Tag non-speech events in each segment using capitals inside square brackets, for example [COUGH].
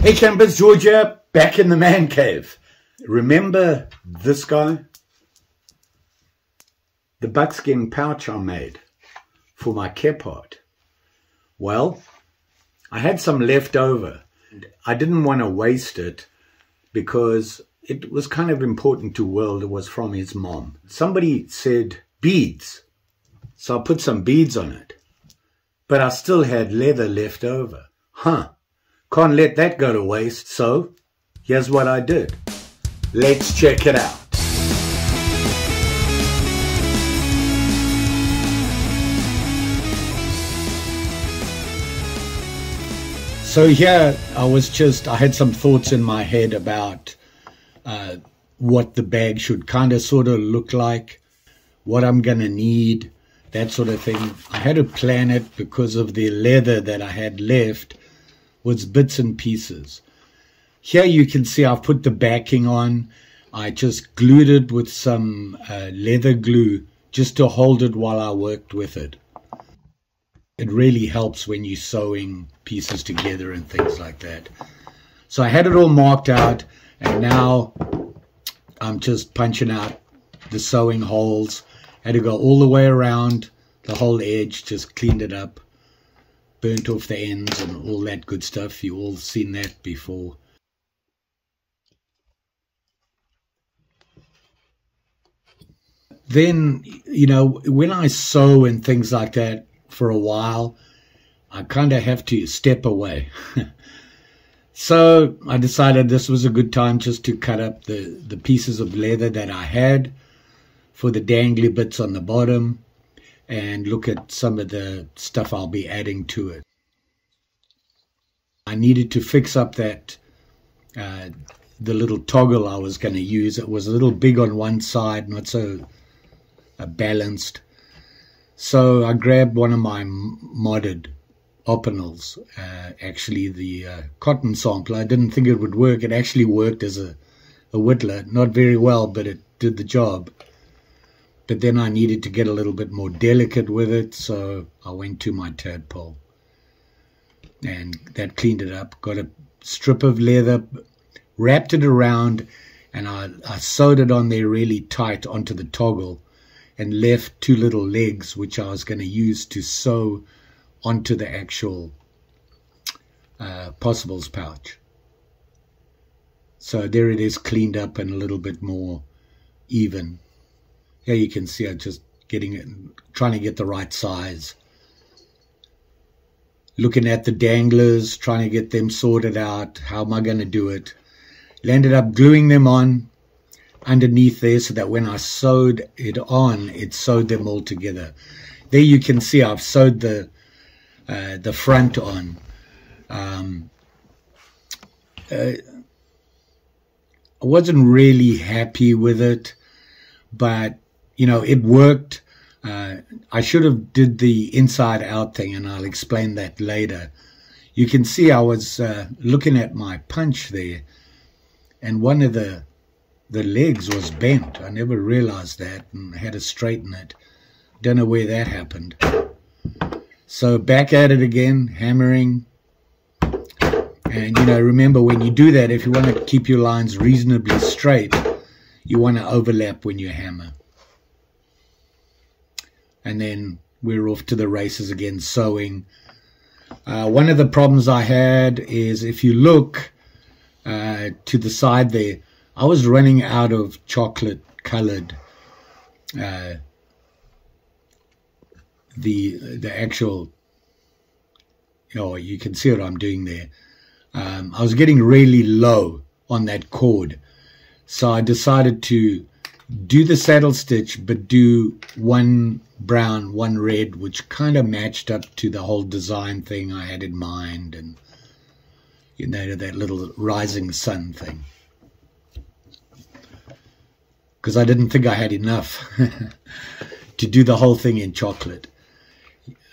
Hey campers, Georgia, back in the man cave. Remember this guy? The buckskin pouch I made for my Kephart. Well, I had some left over. I didn't want to waste it because it was kind of important to Will. It was from his mom. Somebody said beads. So I put some beads on it. But I still had leather left over. Huh. Can't let that go to waste. So here's what I did. Let's check it out. So here I was just, I had some thoughts in my head about uh, what the bag should kind of sort of look like, what I'm going to need, that sort of thing. I had to plan it because of the leather that I had left was bits and pieces. Here you can see I've put the backing on. I just glued it with some uh, leather glue just to hold it while I worked with it. It really helps when you're sewing pieces together and things like that. So I had it all marked out and now I'm just punching out the sewing holes. Had to go all the way around the whole edge, just cleaned it up, burnt off the ends and all that good stuff. You all seen that before. Then, you know, when I sew and things like that, for a while, I kind of have to step away. [LAUGHS] so I decided this was a good time just to cut up the, the pieces of leather that I had for the dangly bits on the bottom and look at some of the stuff I'll be adding to it. I needed to fix up that uh, the little toggle I was going to use. It was a little big on one side, not so uh, balanced. So I grabbed one of my modded Opinels, uh, actually the uh, cotton sampler. I didn't think it would work. It actually worked as a, a whittler. Not very well, but it did the job. But then I needed to get a little bit more delicate with it, so I went to my tadpole. And that cleaned it up. Got a strip of leather, wrapped it around, and I, I sewed it on there really tight onto the toggle and left two little legs which I was going to use to sew onto the actual uh, possibles pouch. So there it is cleaned up and a little bit more even. Here you can see I'm just getting it, trying to get the right size. Looking at the danglers, trying to get them sorted out. How am I going to do it? Landed up gluing them on underneath there so that when I sewed it on, it sewed them all together. There you can see I've sewed the uh, the front on. Um, uh, I wasn't really happy with it, but you know it worked. Uh, I should have did the inside out thing, and I'll explain that later. You can see I was uh, looking at my punch there, and one of the the legs was bent. I never realized that and had to straighten it. Don't know where that happened. So back at it again, hammering. And you know, remember when you do that, if you want to keep your lines reasonably straight, you want to overlap when you hammer. And then we're off to the races again, sewing. Uh, one of the problems I had is if you look uh, to the side there, I was running out of chocolate colored uh, the the actual oh you can see what I'm doing there um, I was getting really low on that cord so I decided to do the saddle stitch but do one brown one red which kind of matched up to the whole design thing I had in mind and you know that little rising sun thing because I didn't think I had enough [LAUGHS] to do the whole thing in chocolate.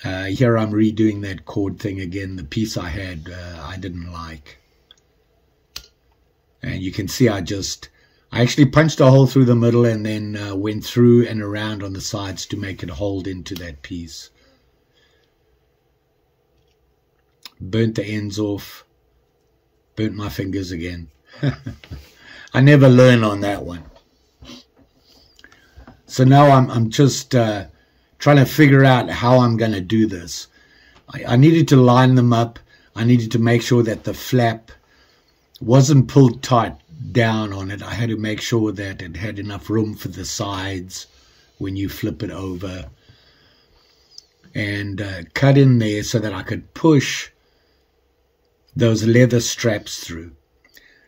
Uh, here I'm redoing that chord thing again. The piece I had, uh, I didn't like. And you can see I just, I actually punched a hole through the middle and then uh, went through and around on the sides to make it hold into that piece. burnt the ends off, burnt my fingers again. [LAUGHS] I never learn on that one. So now I'm, I'm just uh, trying to figure out how I'm going to do this. I, I needed to line them up. I needed to make sure that the flap wasn't pulled tight down on it. I had to make sure that it had enough room for the sides when you flip it over and uh, cut in there so that I could push those leather straps through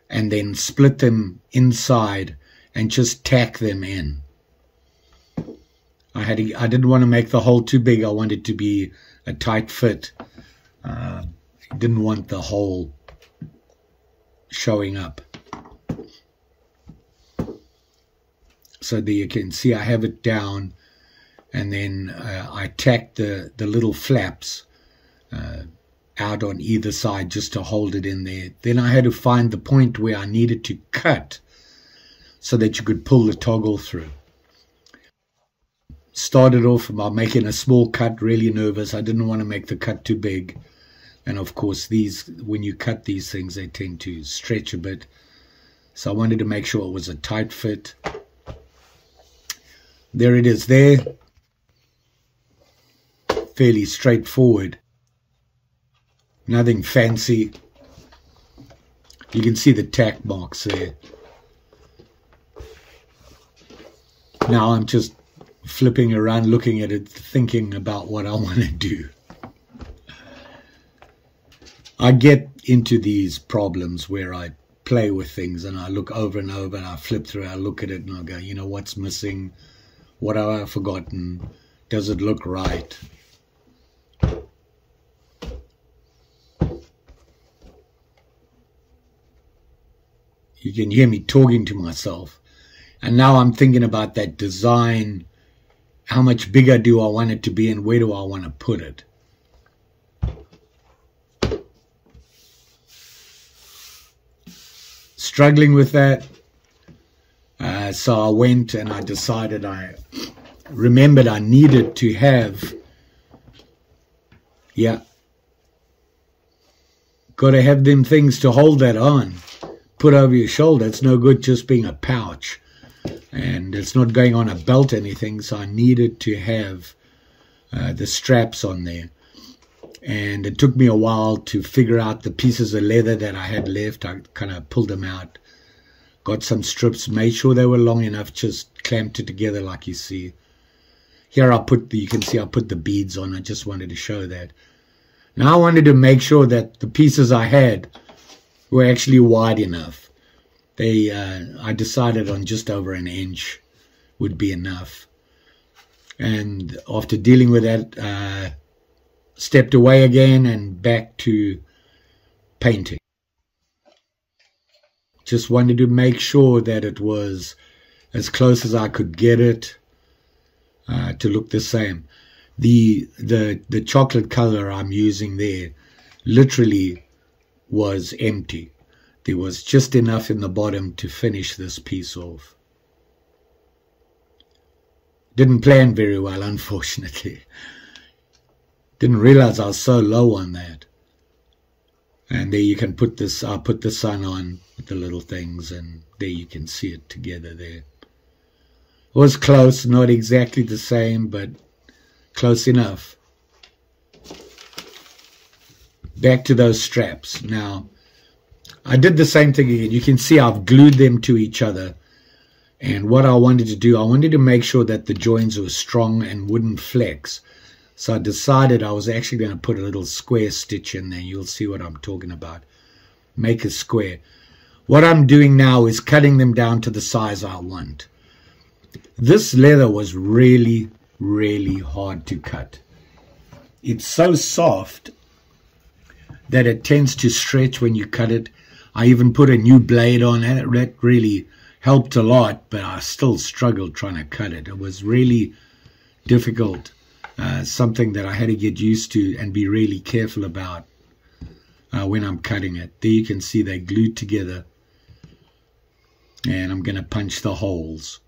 and then split them inside and just tack them in. I had to, I didn't want to make the hole too big. I wanted to be a tight fit. Uh, didn't want the hole showing up. So there you can see I have it down and then uh, I tacked the, the little flaps uh, out on either side just to hold it in there. Then I had to find the point where I needed to cut so that you could pull the toggle through. Started off by making a small cut, really nervous. I didn't want to make the cut too big. And of course, these when you cut these things, they tend to stretch a bit. So I wanted to make sure it was a tight fit. There it is there. Fairly straightforward. Nothing fancy. You can see the tack marks there. Now I'm just flipping around looking at it, thinking about what I [LAUGHS] want to do. I get into these problems where I play with things and I look over and over and I flip through, I look at it and I go, you know, what's missing? What have I forgotten? Does it look right? You can hear me talking to myself. And now I'm thinking about that design. How much bigger do I want it to be and where do I want to put it? struggling with that. Uh, so I went and I decided I remembered I needed to have, yeah, got to have them things to hold that on. Put over your shoulder. It's no good just being a pouch. And it's not going on a belt anything. So I needed to have uh, the straps on there and it took me a while to figure out the pieces of leather that I had left. I kind of pulled them out, got some strips, made sure they were long enough, just clamped it together like you see. Here I put the, you can see I put the beads on. I just wanted to show that. Now I wanted to make sure that the pieces I had were actually wide enough. They, uh, I decided on just over an inch would be enough. And after dealing with that, uh, stepped away again and back to painting. Just wanted to make sure that it was as close as I could get it uh, to look the same. The the the chocolate color I'm using there literally was empty. There was just enough in the bottom to finish this piece off. Didn't plan very well, [LAUGHS] unfortunately. Didn't realize I was so low on that. And there you can put this, I'll put the sun on with the little things and there you can see it together there. It was close, not exactly the same, but close enough. Back to those straps. Now, I did the same thing again. You can see I've glued them to each other. And what I wanted to do, I wanted to make sure that the joints were strong and wouldn't flex. So I decided I was actually going to put a little square stitch in there. You'll see what I'm talking about. Make a square. What I'm doing now is cutting them down to the size I want. This leather was really, really hard to cut. It's so soft that it tends to stretch when you cut it. I even put a new blade on it. That really helped a lot, but I still struggled trying to cut it. It was really difficult uh, something that I had to get used to and be really careful about uh, when I'm cutting it. There you can see they're glued together and I'm going to punch the holes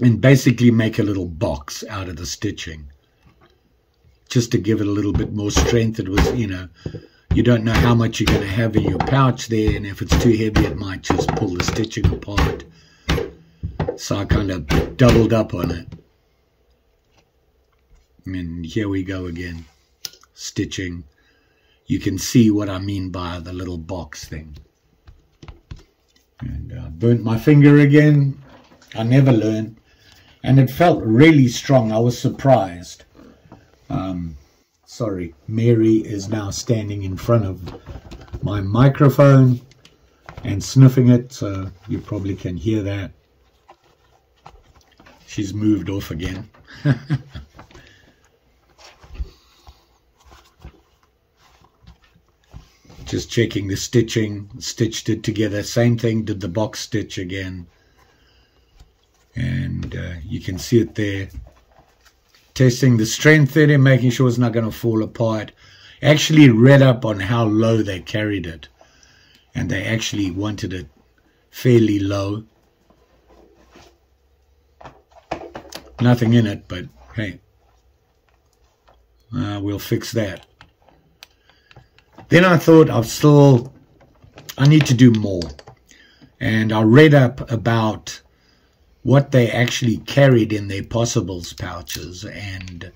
and basically make a little box out of the stitching. just to give it a little bit more strength. It was, you know, you don't know how much you're going to have in your pouch there, and if it's too heavy, it might just pull the stitching apart. So I kind of doubled up on it. And here we go again, stitching. You can see what I mean by the little box thing. And I burnt my finger again. I never learn. And it felt really strong. I was surprised. Um, sorry, Mary is now standing in front of my microphone and sniffing it, so you probably can hear that. She's moved off again. [LAUGHS] Just checking the stitching, stitched it together. Same thing, did the box stitch again. And uh, you can see it there testing the strength in it, making sure it's not going to fall apart. Actually read up on how low they carried it. And they actually wanted it fairly low. Nothing in it, but hey, uh, we'll fix that. Then I thought I've still, I need to do more. And I read up about what they actually carried in their possibles pouches. And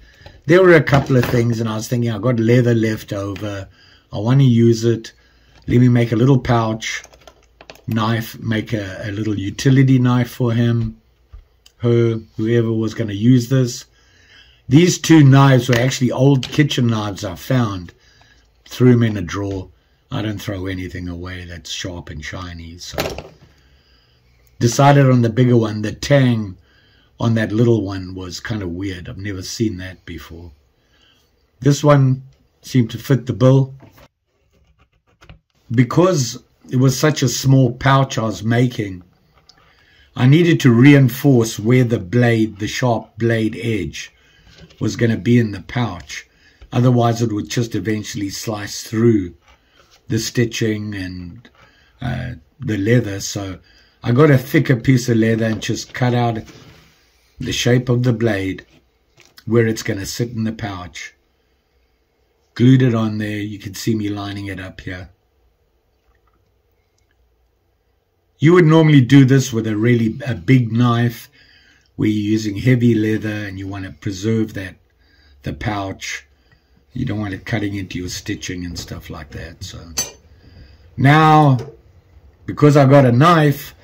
there were a couple of things, and I was thinking, I got leather left over. I want to use it. Let me make a little pouch knife, make a, a little utility knife for him, her, whoever was going to use this. These two knives were actually old kitchen knives I found. Threw them in a drawer. I don't throw anything away that's sharp and shiny, so decided on the bigger one. The tang on that little one was kind of weird. I've never seen that before. This one seemed to fit the bill. Because it was such a small pouch I was making, I needed to reinforce where the blade, the sharp blade edge, was going to be in the pouch. Otherwise, it would just eventually slice through the stitching and uh, the leather. So I got a thicker piece of leather and just cut out the shape of the blade where it's going to sit in the pouch. Glued it on there. You can see me lining it up here. You would normally do this with a really a big knife where you're using heavy leather and you want to preserve that the pouch. You don't want it cutting into your stitching and stuff like that. So now, because I got a knife,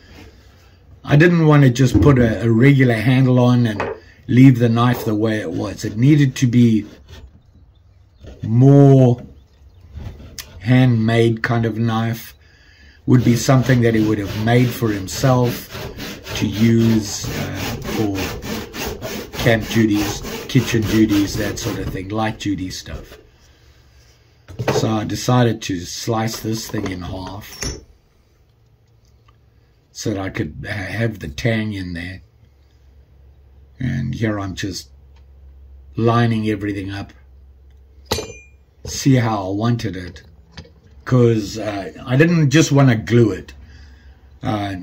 I didn't want to just put a, a regular handle on and leave the knife the way it was. It needed to be more handmade kind of knife would be something that he would have made for himself to use uh, for camp duties, kitchen duties, that sort of thing, light duty stuff. So I decided to slice this thing in half so that I could have the tang in there. And here I'm just lining everything up. See how I wanted it. Because uh, I didn't just want to glue it. Uh,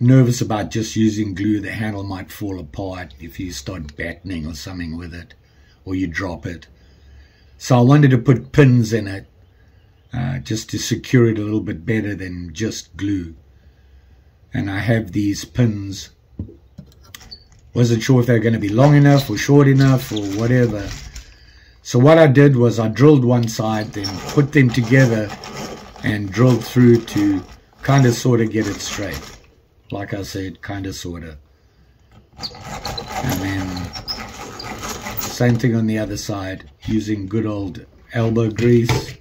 nervous about just using glue. The handle might fall apart if you start battening or something with it. Or you drop it. So I wanted to put pins in it. Uh, just to secure it a little bit better than just glue and I have these pins. Wasn't sure if they were going to be long enough or short enough or whatever. So what I did was I drilled one side, then put them together and drilled through to kind of sort of get it straight. Like I said, kind of sort of. And then same thing on the other side, using good old elbow grease.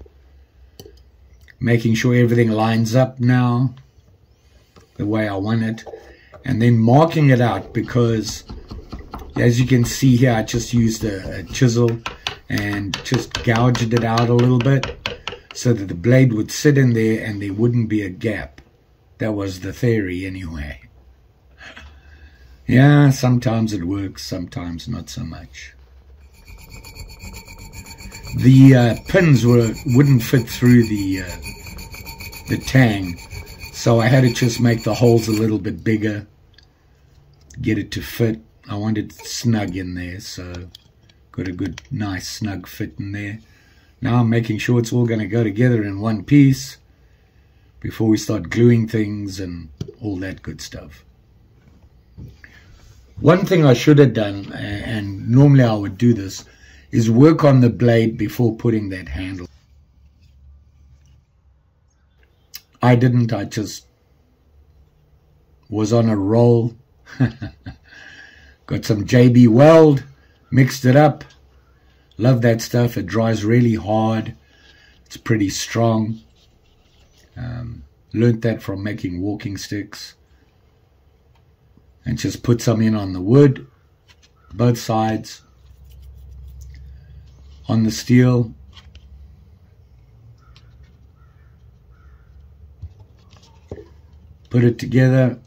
Making sure everything lines up now the way I want it and then marking it out because as you can see here I just used a, a chisel and just gouged it out a little bit so that the blade would sit in there and there wouldn't be a gap that was the theory anyway yeah sometimes it works sometimes not so much the uh, pins were wouldn't fit through the uh, the tang so I had to just make the holes a little bit bigger, get it to fit. I wanted snug in there, so Got a good, nice, snug fit in there. Now I'm making sure it's all going to go together in one piece before we start gluing things and all that good stuff. One thing I should have done, and normally I would do this, is work on the blade before putting that handle. I didn't, I just was on a roll. [LAUGHS] Got some JB Weld, mixed it up. Love that stuff. It dries really hard. It's pretty strong. Um, learned that from making walking sticks. And just put some in on the wood, both sides, on the steel. Put it together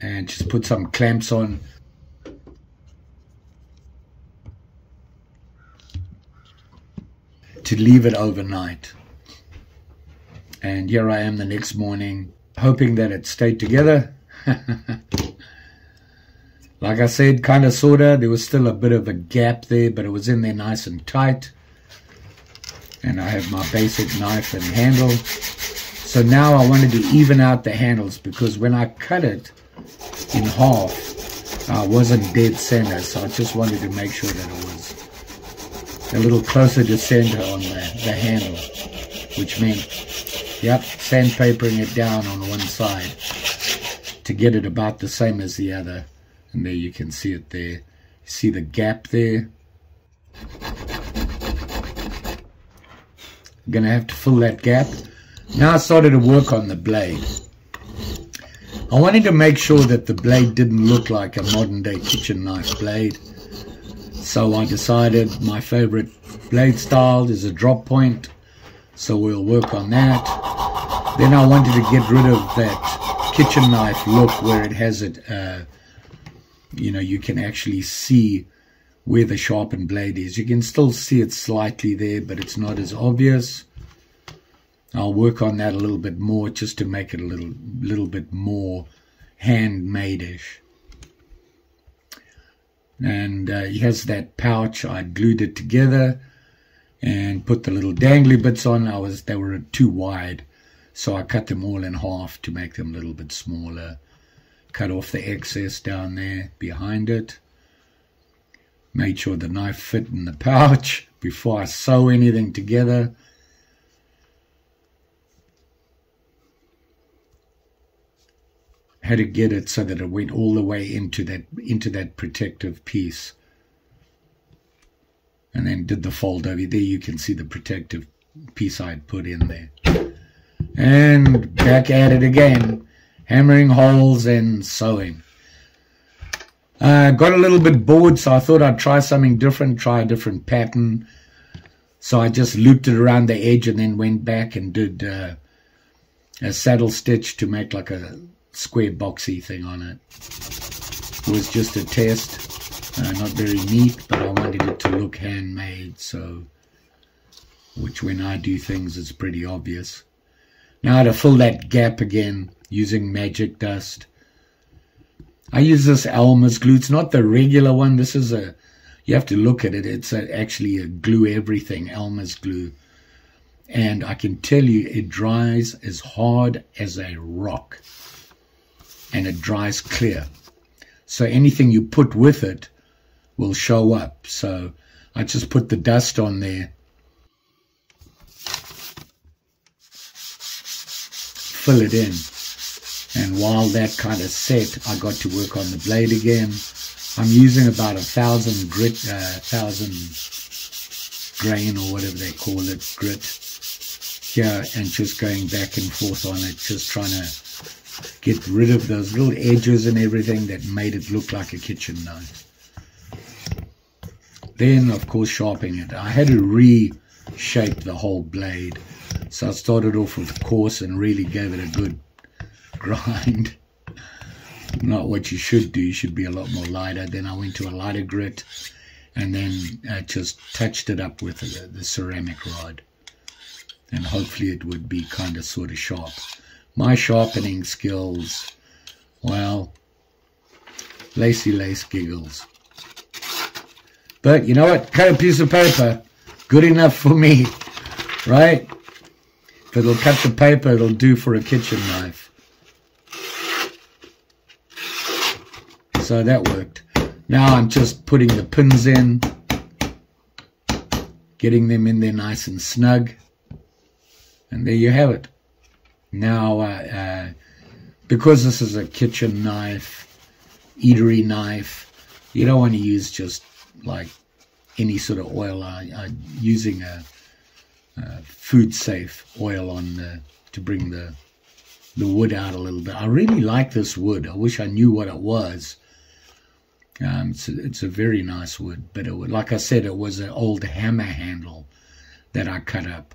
and just put some clamps on to leave it overnight. And here I am the next morning, hoping that it stayed together. [LAUGHS] like I said, kind of, sort of, there was still a bit of a gap there, but it was in there nice and tight. And I have my basic knife and handle. So now I wanted to even out the handles because when I cut it in half, I wasn't dead center. So I just wanted to make sure that it was a little closer to center on the, the handle, which meant Yep, sandpapering it down on one side to get it about the same as the other. And there you can see it there. See the gap there? I'm going to have to fill that gap. Now I started to work on the blade. I wanted to make sure that the blade didn't look like a modern day kitchen knife blade. So I decided my favorite blade style is a drop point. So we'll work on that. Then I wanted to get rid of that kitchen knife look where it has it, uh, you know, you can actually see where the sharpened blade is. You can still see it slightly there, but it's not as obvious. I'll work on that a little bit more just to make it a little, little bit more handmade-ish. And uh, he has that pouch. I glued it together and put the little dangly bits on. I was they were too wide. So I cut them all in half to make them a little bit smaller. Cut off the excess down there behind it. Made sure the knife fit in the pouch before I sew anything together. Had to get it so that it went all the way into that into that protective piece. And then did the fold over there. You can see the protective piece I'd put in there. And back at it again, hammering holes and sewing. Uh, got a little bit bored, so I thought I'd try something different, try a different pattern. So I just looped it around the edge and then went back and did uh, a saddle stitch to make like a square boxy thing on it. It was just a test, uh, not very neat, but I wanted it to look handmade, so which when I do things is pretty obvious. Now to fill that gap again using magic dust. I use this Elmer's glue. It's not the regular one. This is a, you have to look at it. It's a, actually a glue everything, Elmer's glue. And I can tell you it dries as hard as a rock. And it dries clear. So anything you put with it will show up. So I just put the dust on there fill it in. And while that kind of set, I got to work on the blade again. I'm using about a thousand grit, uh, thousand grain or whatever they call it, grit here, and just going back and forth on it, just trying to get rid of those little edges and everything that made it look like a kitchen knife. Then, of course, sharpening it. I had to reshape the whole blade so I started off with coarse and really gave it a good [LAUGHS] grind. Not what you should do. You should be a lot more lighter. Then I went to a lighter grit and then I just touched it up with the, the ceramic rod. And hopefully it would be kind of sort of sharp. My sharpening skills, well, lacy lace giggles. But you know what? Cut a piece of paper. Good enough for me. Right? If it'll cut the paper, it'll do for a kitchen knife. So that worked. Now I'm just putting the pins in. Getting them in there nice and snug. And there you have it. Now, uh, uh, because this is a kitchen knife, eatery knife, you don't want to use just like any sort of oil. I, am using a, a, food safe oil on the, to bring the the wood out a little bit. I really like this wood. I wish I knew what it was. Um, it's, a, it's a very nice wood, but it, like I said, it was an old hammer handle that I cut up.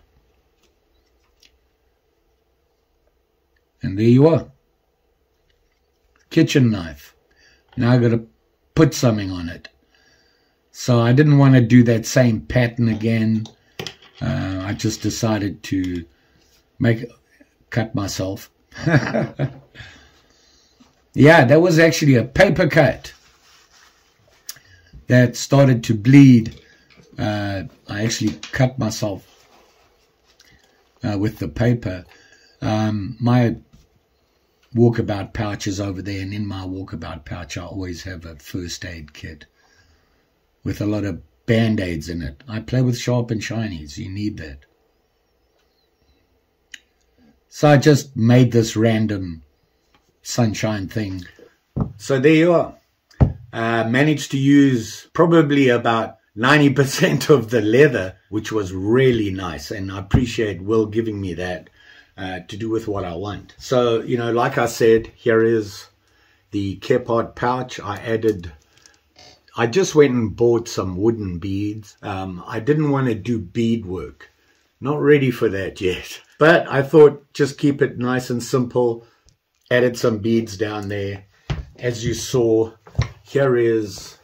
And there you are. Kitchen knife. Now I've got to put something on it. So I didn't want to do that same pattern again. Uh, I just decided to make cut myself. [LAUGHS] yeah, that was actually a paper cut that started to bleed. Uh, I actually cut myself uh, with the paper. Um, my walkabout pouch is over there, and in my walkabout pouch, I always have a first aid kit with a lot of band aids in it. I play with sharp and shinies, you need that. So I just made this random sunshine thing. So there you are. Uh, managed to use probably about 90% of the leather, which was really nice. And I appreciate Will giving me that uh, to do with what I want. So, you know, like I said, here is the Kephart pouch. I added, I just went and bought some wooden beads. Um, I didn't want to do bead work. Not ready for that yet. But I thought just keep it nice and simple. Added some beads down there. As you saw, here is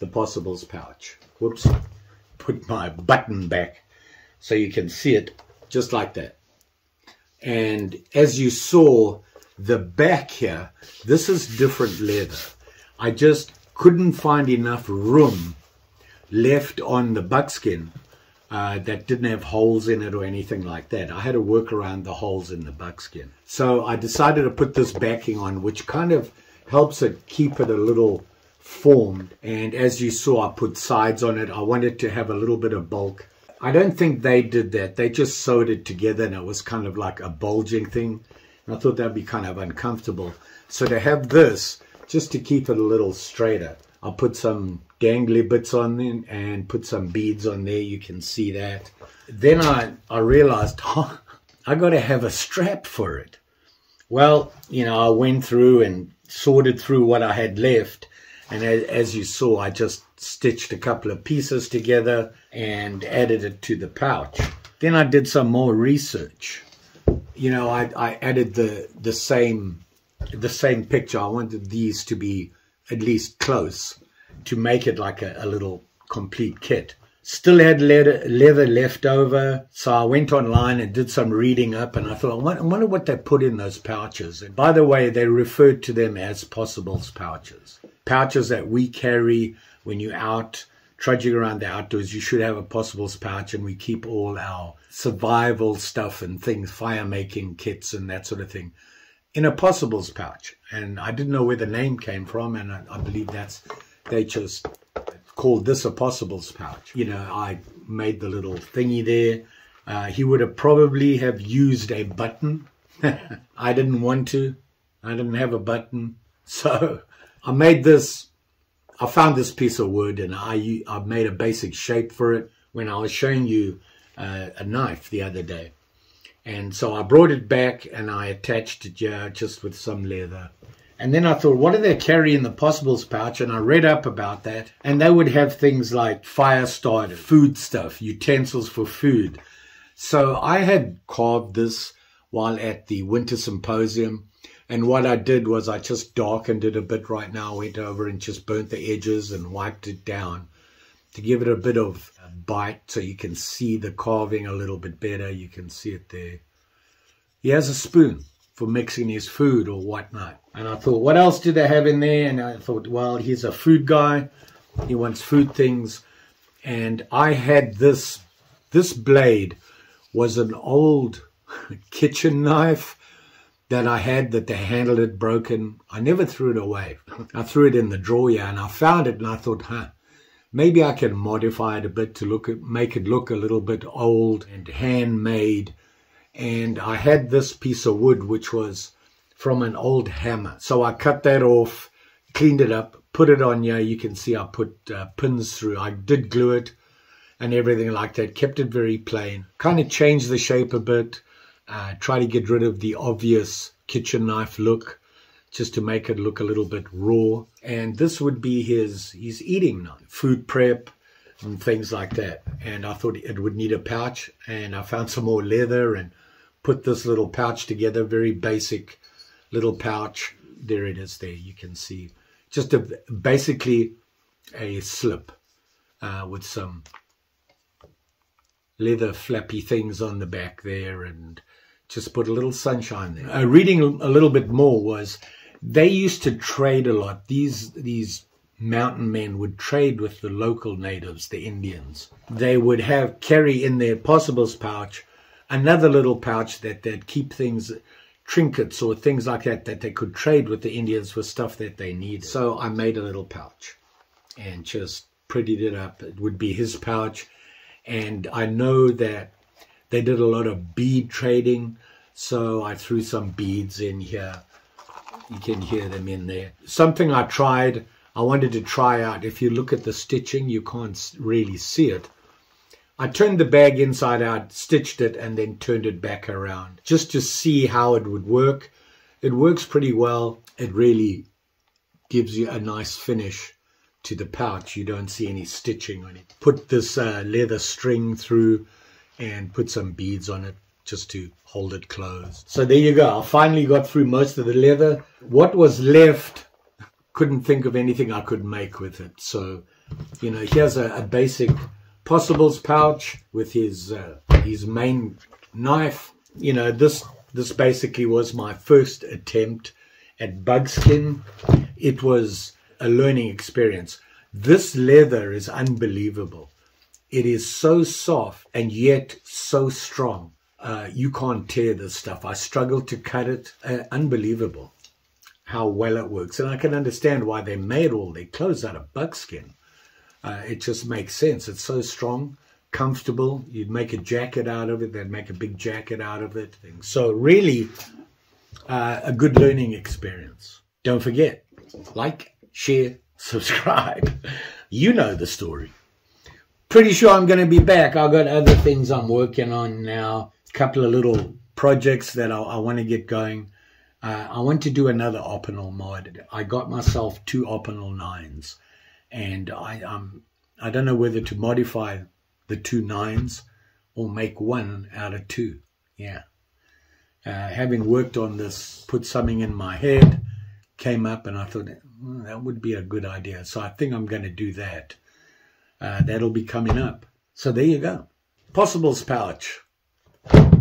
the possibles pouch. Whoops. Put my button back so you can see it just like that. And as you saw, the back here, this is different leather. I just couldn't find enough room left on the buckskin uh, that didn't have holes in it or anything like that. I had to work around the holes in the buckskin. So I decided to put this backing on, which kind of helps it keep it a little formed. And as you saw, I put sides on it. I wanted to have a little bit of bulk I don't think they did that. They just sewed it together and it was kind of like a bulging thing. And I thought that'd be kind of uncomfortable. So to have this, just to keep it a little straighter, I'll put some dangly bits on there and put some beads on there. You can see that. Then I, I realized, oh, I got to have a strap for it. Well, you know, I went through and sorted through what I had left. And as, as you saw, I just stitched a couple of pieces together and added it to the pouch. Then I did some more research. You know, I, I added the the same the same picture. I wanted these to be at least close to make it like a, a little complete kit. Still had leather, leather left over, so I went online and did some reading up, and I thought, I wonder what they put in those pouches. And by the way, they referred to them as possibles pouches. Pouches that we carry when you're out trudging around the outdoors, you should have a possibles pouch, and we keep all our survival stuff and things, fire making kits and that sort of thing, in a possibles pouch. And I didn't know where the name came from, and I, I believe that's they just called this a possibles pouch. You know, I made the little thingy there. Uh, he would have probably have used a button. [LAUGHS] I didn't want to. I didn't have a button, [LAUGHS] so I made this I found this piece of wood and I, I made a basic shape for it when I was showing you uh, a knife the other day. And so I brought it back and I attached it yeah, just with some leather. And then I thought, what do they carry in the possibles pouch? And I read up about that. And they would have things like fire starter, food stuff, utensils for food. So I had carved this while at the Winter Symposium and what I did was I just darkened it a bit right now. I went over and just burnt the edges and wiped it down to give it a bit of bite so you can see the carving a little bit better. You can see it there. He has a spoon for mixing his food or whatnot. And I thought, what else do they have in there? And I thought, well, he's a food guy. He wants food things. And I had this, this blade was an old [LAUGHS] kitchen knife that I had that the handle had broken. I never threw it away. [LAUGHS] I threw it in the drawer and I found it and I thought, huh, maybe I can modify it a bit to look at, make it look a little bit old and handmade. And I had this piece of wood, which was from an old hammer. So I cut that off, cleaned it up, put it on here. You can see I put uh, pins through. I did glue it and everything like that. Kept it very plain. Kind of changed the shape a bit uh, try to get rid of the obvious kitchen knife look just to make it look a little bit raw. And this would be his, his eating knife, food prep and things like that. And I thought it would need a pouch and I found some more leather and put this little pouch together, very basic little pouch. There it is there, you can see. Just a, basically a slip uh, with some leather flappy things on the back there and just put a little sunshine there. Uh, reading a little bit more was they used to trade a lot. These these mountain men would trade with the local natives, the Indians. They would have carry in their possibles pouch another little pouch that they'd keep things trinkets or things like that that they could trade with the Indians for stuff that they needed. So I made a little pouch and just prettied it up. It would be his pouch. And I know that they did a lot of bead trading, so I threw some beads in here. You can hear them in there. Something I tried, I wanted to try out. If you look at the stitching, you can't really see it. I turned the bag inside out, stitched it, and then turned it back around just to see how it would work. It works pretty well. It really gives you a nice finish to the pouch. You don't see any stitching on it. Put this uh, leather string through and put some beads on it just to hold it closed. So there you go. I finally got through most of the leather. What was left, couldn't think of anything I could make with it. So, you know, here's a, a basic possibles pouch with his uh, his main knife. You know, this this basically was my first attempt at buckskin. It was a learning experience. This leather is unbelievable. It is so soft and yet so strong. Uh, you can't tear this stuff. I struggled to cut it. Uh, unbelievable how well it works. And I can understand why they made all their clothes out of buckskin. Uh, it just makes sense. It's so strong, comfortable. You'd make a jacket out of it. They'd make a big jacket out of it. So really, uh, a good learning experience. Don't forget, like, share, subscribe. You know the story pretty sure I'm going to be back. I've got other things I'm working on now, couple of little projects that I, I want to get going. Uh, I want to do another Opinel mod. I got myself two Opinel nines, and I um I don't know whether to modify the two nines or make one out of two. Yeah. Uh, having worked on this, put something in my head, came up, and I thought well, that would be a good idea. So I think I'm going to do that. Uh, that'll be coming up. So there you go. Possibles pouch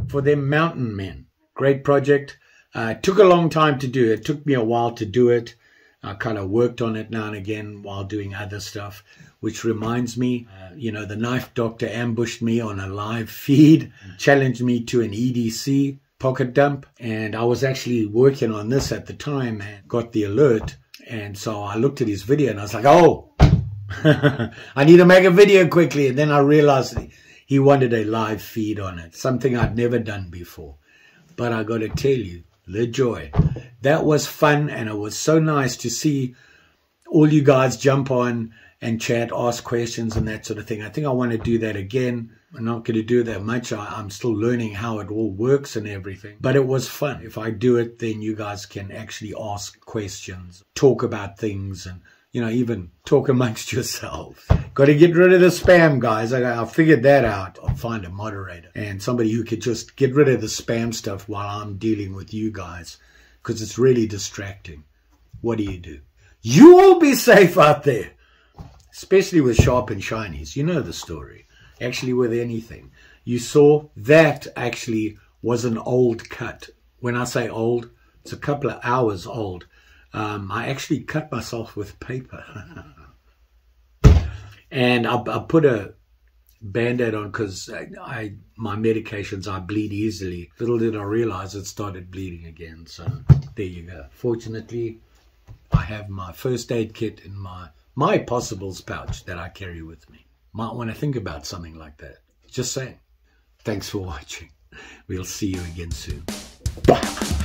for them mountain men. Great project. Uh, took a long time to do. It took me a while to do it. I kind of worked on it now and again while doing other stuff, which reminds me, uh, you know, the knife doctor ambushed me on a live feed, challenged me to an EDC pocket dump. And I was actually working on this at the time and got the alert. And so I looked at his video and I was like, oh, [LAUGHS] I need to make a video quickly. And then I realized he wanted a live feed on it, something I'd never done before. But I got to tell you, the joy. That was fun and it was so nice to see all you guys jump on and chat, ask questions and that sort of thing. I think I want to do that again. I'm not going to do that much. I, am still learning how it all works and everything. But it was fun. If I do it, then you guys can actually ask questions, talk about things and you know, even talk amongst yourselves. Got to get rid of the spam, guys. I, I figured that out. I'll find a moderator and somebody who could just get rid of the spam stuff while I'm dealing with you guys because it's really distracting. What do you do? You all be safe out there, especially with sharp and shinies. You know the story. Actually, with anything. You saw that actually was an old cut. When I say old, it's a couple of hours old um, I actually cut myself with paper. [LAUGHS] And I, I put a band-aid on because I, I, my medications I bleed easily. Little did I realize it started bleeding again. So there you go. Fortunately, I have my first aid kit in my my possibles pouch that I carry with me. Might want to think about something like that. Just saying. Thanks for watching. We'll see you again soon. Bye.